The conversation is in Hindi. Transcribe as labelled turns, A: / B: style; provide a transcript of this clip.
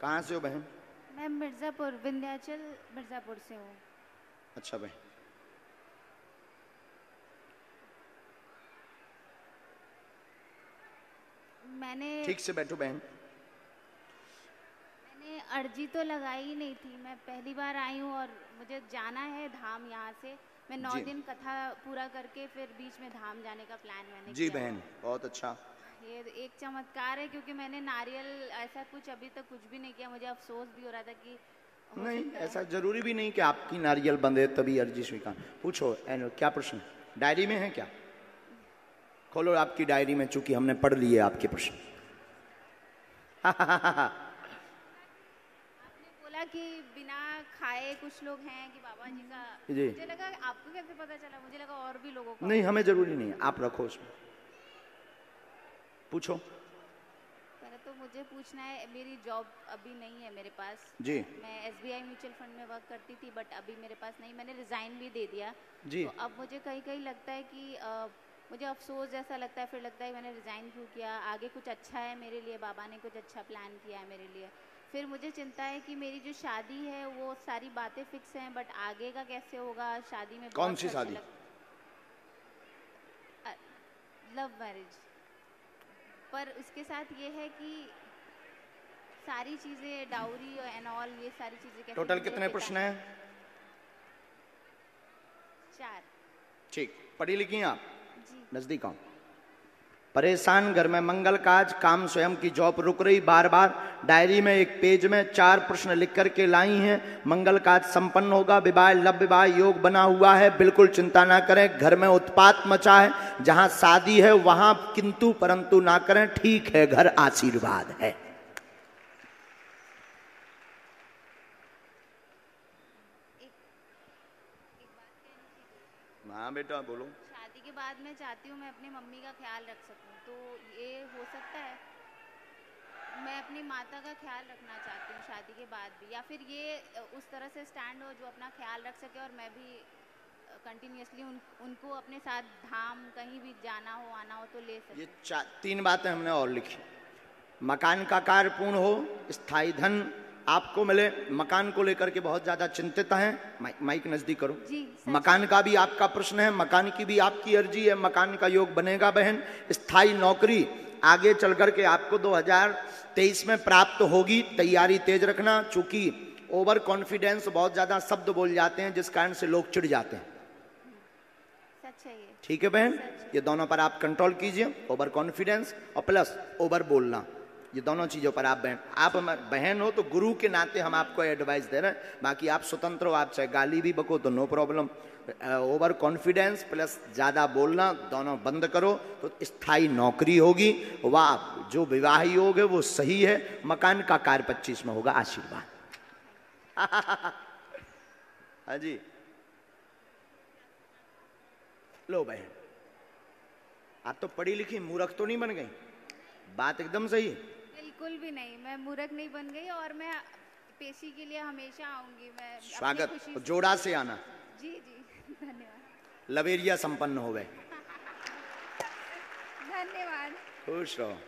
A: कहाँ से हो बहन?
B: मैं मिर्ज़ापुर विंध्याचल मिर्ज़ापुर से हूँ।
A: अच्छा बहन।
B: मैंने
A: ठीक से बैठो बहन।
B: मैंने अर्जी तो लगाई ही नहीं थी। मैं पहली बार आई हूँ और मुझे जाना है धाम यहाँ से। मैं नौ दिन कथा पूरा करके फिर बीच में धाम जाने का प्लान मैंने
A: जी बहन बहुत अच्छा।
B: ये एक चमत्कार है क्योंकि मैंने नारियल ऐसा कुछ अभी तक कुछ भी नहीं किया मुझे अफसोस भी हो रहा था कि
A: नहीं ऐसा ज़रूरी भी नहीं कि आपकी नारियल बंधे तभी अर्जी स्वीकार। पूछो एनो क्या प्रश्न डायरी में है क्या? खोलो आपकी डायरी में चूँकि हमने पढ़ लिए आपके प्रश्न।
B: आपने बोला कि बिना खाए कुछ लोग हैं कि बाबा जी का।
A: जी।
B: मुझे लगा आपको कैसे पता चला? मुझे लगा और भी लोगों को।
A: नहीं हमें ज़रूरी नहीं है आप रखो उसमें। पूछो।
B: तो मुझे पूछना है मेरी जॉब अभी नहीं है मेरे पास।
A: जी।
B: मैं एसबीआई म्यूचुअल फंड में वर्क करती थी बट अभी मेरे पास नहीं मैंने रिजाइन भी दे दिया।
A: जी।
B: तो अब मुझे कहीं कहीं लगता है कि अ, मुझे अफसोस जैसा लगता है फिर लगता है मैंने रिजाइन क्यों किया? आगे कुछ अच्छा है मेरे लिए बाबा ने कुछ अच्छा प्लान किया है मेरे लिए। फिर मुझे चिंता है कि मेरी जो शादी है वो सारी बातें फिक्स हैं बट आगे का कैसे होगा? शादी में
A: कौन सी शादी?
B: लव मैरिज पर उसके साथ ये है कि सारी चीज़ें डाउरी एंड ऑल ये सारी चीज़ें
A: टोटल कितने प्रश्न हैं?
B: चार।
A: ठीक पढ़ी लिखी आप? नज़दीक आओ। परेशान घर में मंगल काज काम स्वयं की जॉब रुक रही बार बार डायरी में एक पेज में चार प्रश्न लिख करके लाई हैं। मंगल काज संपन्न होगा विवाह लव विवाह योग बना हुआ है। बिल्कुल चिंता ना करें घर में उत्पात मचा है। जहाँ शादी है वहाँ किंतु परंतु ना करें ठीक है घर आशीर्वाद है। हाँ बेटा बोलो।
B: के बाद मैं चाहती हूँ मैं अपनी मम्मी का ख्याल रख सकूँ। तो ये हो सकता है। मैं अपनी माता का ख्याल रखना चाहती हूँ शादी के बाद भी। या फिर ये उस तरह से स्टैंड हो जो अपना ख्याल रख सके और मैं भी कंटिन्यूसली उन, उनको अपने साथ धाम कहीं भी जाना हो, आना हो तो ले सके।
A: ये तीन बातें हमने और लिखी। मकान का कार्य पूर्ण हो, स्थायी धन आपको मिले मकान को लेकर के बहुत ज़्यादा चिंतित हैं। माइ, माइक नज़दीक करो।
B: जी
A: मकान का भी आपका प्रश्न है मकान की भी आपकी अर्जी है मकान का योग बनेगा बहन। स्थायी नौकरी आगे चल करके आपको 2023 में प्राप्त होगी। तैयारी तेज रखना चूँकि ओवर कॉन्फिडेंस बहुत ज़्यादा शब्द बोल जाते हैं जिस कारण से लोग चिढ़ जाते हैं। ठीक है बहन? ये दोनों पर आप कंट्रोल कीजिए ओवर कॉन्फिडेंस और प्लस ओवर बोलना। ये दोनों चीज़ों पर आप बहन आप बहन हो तो गुरु के नाते हम आपको एडवाइस दे रहे हैं। बाकी आप स्वतंत्र हो, आप चाहे गाली भी बको तो no problem over confidence plus ज़्यादा बोलना, दोनों बंद करो तो स्थायी नौकरी होगी। वाह, जो विवाह योग है वो सही है। मकान का कार्य पच्चीस में होगा, आशीर्वाद। हाँ जी। लो बहन। आप तो पढ़ी लिखी मूर्ख तो नहीं बन गई? बात एकदम सही है।
B: बिल्कुल भी नहीं। मैं मूर्ख नहीं बन गई और मैं पेशी के लिए हमेशा आऊँगी। मैं
A: स्वागत। जोड़ा से आना।
B: जी जी। धन्यवाद।
A: लवेरिया संपन्न हो गए।
B: धन्यवाद।
A: खुश रहो।